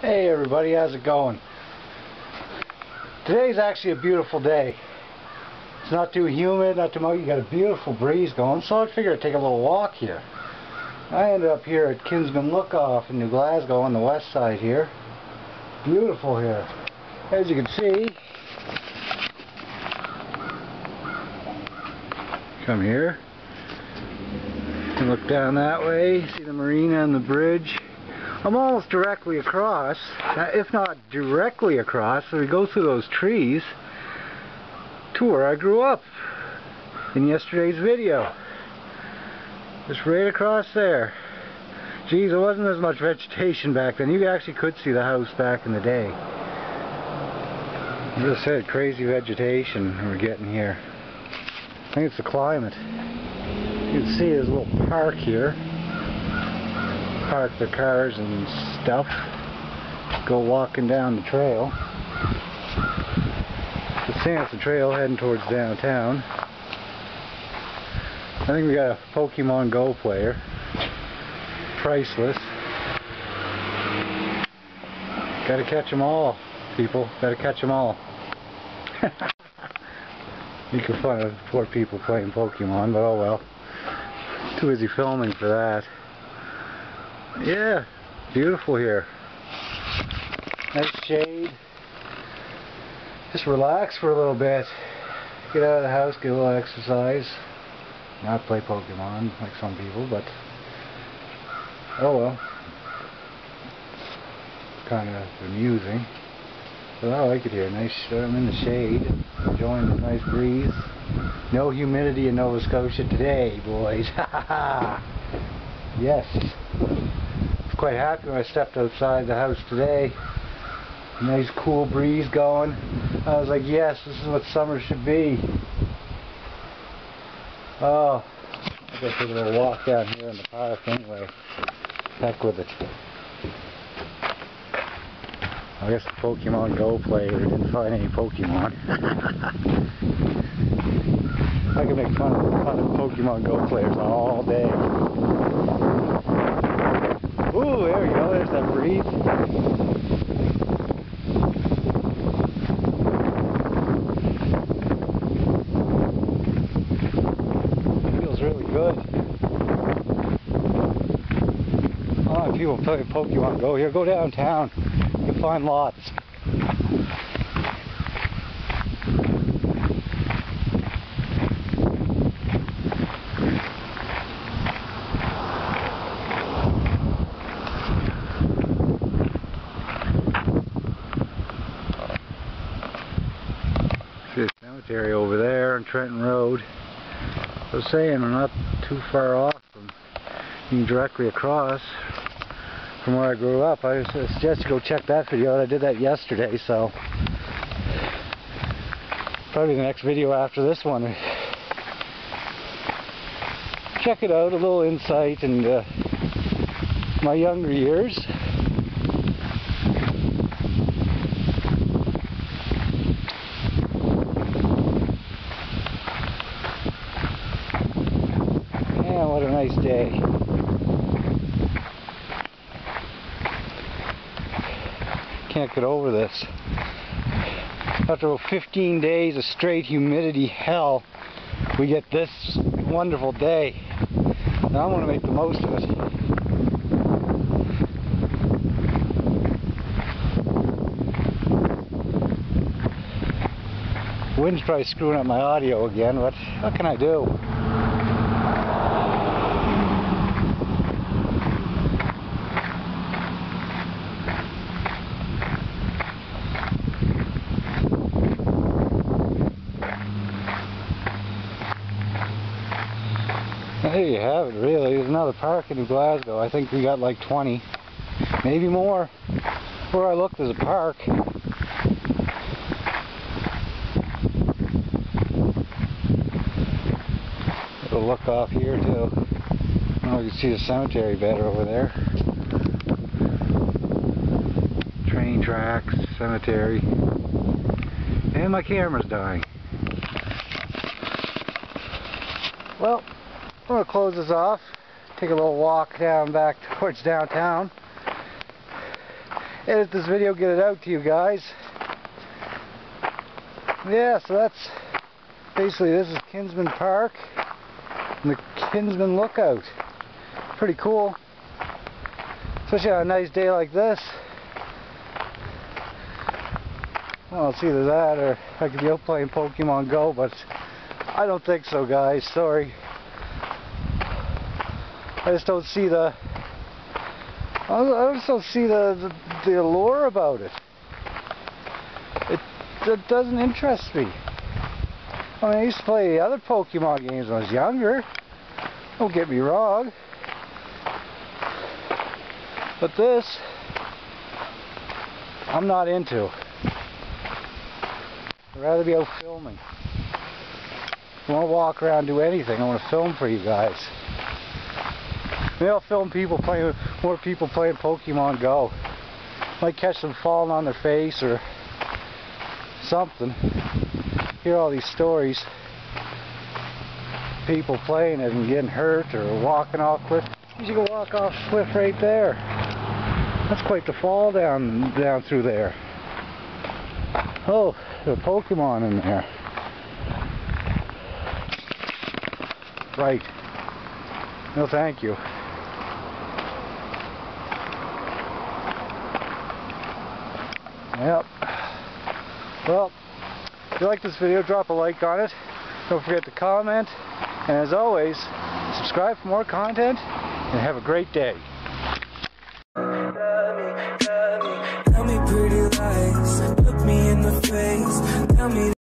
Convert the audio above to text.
Hey everybody, how's it going? Today's actually a beautiful day. It's not too humid, not too much. You got a beautiful breeze going, so I figured I'd take a little walk here. I ended up here at Kinsman Lookoff in New Glasgow on the west side here. Beautiful here. As you can see, come here and look down that way, see the marina and the bridge. I'm almost directly across, if not directly across, so we go through those trees to where I grew up in yesterday's video. Just right across there. Geez, there wasn't as much vegetation back then. You actually could see the house back in the day. As I said, crazy vegetation we're getting here. I think it's the climate. You can see there's a little park here park their cars and stuff, go walking down the trail. The Samson Trail heading towards downtown. I think we got a Pokemon Go player. Priceless. Gotta catch them all, people. Gotta catch them all. you can find poor people playing Pokemon, but oh well. Too busy filming for that. Yeah, beautiful here. Nice shade. Just relax for a little bit. Get out of the house, get a little exercise. Not play Pokemon like some people, but oh well. Kind of amusing. But I like it here. Nice. I'm in the shade, enjoying the nice breeze. No humidity in Nova Scotia today, boys. Ha. Yes quite happy when I stepped outside the house today. Nice cool breeze going. I was like, yes, this is what summer should be. Oh, I guess take a little walk down here in the park anyway. Heck with it. I guess the Pokemon Go player didn't find any Pokemon. I can make fun of, fun of Pokemon Go players all day. Ooh, there we go. There's that breeze. Feels really good. A lot of people play Pokemon Go. Here, go downtown. You can find lots. Cemetery over there on Trenton Road. I was saying I'm not too far off from being directly across from where I grew up. I suggest you go check that video out. I did that yesterday, so probably the next video after this one. Check it out, a little insight and uh, my younger years. what a nice day. Can't get over this. After 15 days of straight humidity hell, we get this wonderful day. Now I want to make the most of it. Wind's probably screwing up my audio again, but what can I do? There you have it, really. There's another park in Glasgow. I think we got like 20, maybe more. Where I look, there's a park. Little look off here too. Oh, you can see the cemetery better over there. Train tracks, cemetery. And my camera's dying. Well, I'm going to close this off, take a little walk down back towards downtown. edit this video, get it out to you guys. Yeah, so that's basically this is Kinsman Park and the Kinsman Lookout. Pretty cool. Especially on a nice day like this. Well, it's either that or I could be out playing Pokemon Go, but I don't think so, guys. Sorry. I just don't see the I just don't see the, the, the allure about it. it. It doesn't interest me. I mean, I used to play other Pokemon games when I was younger. Don't get me wrong. But this, I'm not into. I'd rather be out filming. I want to walk around do anything. I want to film for you guys. I'll film people playing, more people playing Pokemon Go. Might catch them falling on their face or something. Hear all these stories. People playing it and getting hurt or walking off cliff. You can walk off cliff right there. That's quite the fall down down through there. Oh, there's a Pokemon in there. Right. No, thank you. Yep. Well, if you like this video, drop a like on it. Don't forget to comment. And as always, subscribe for more content and have a great day.